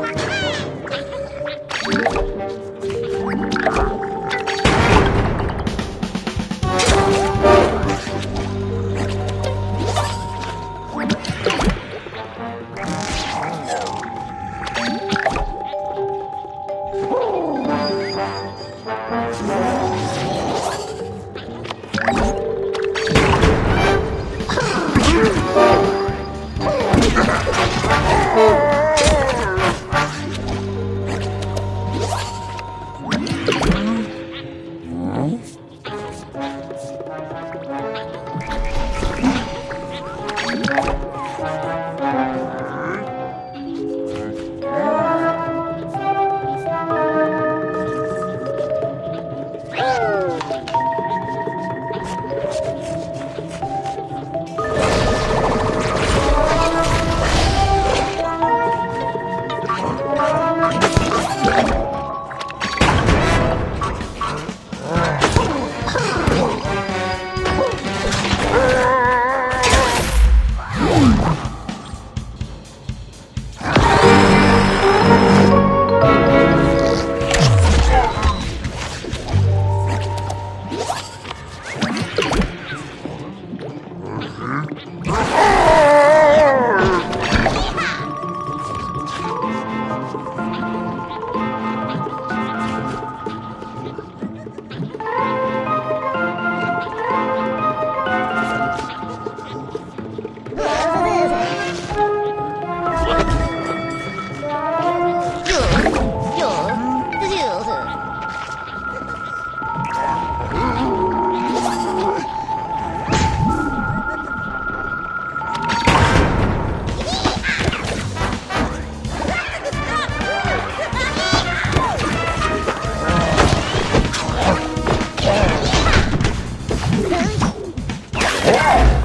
Whoa. No!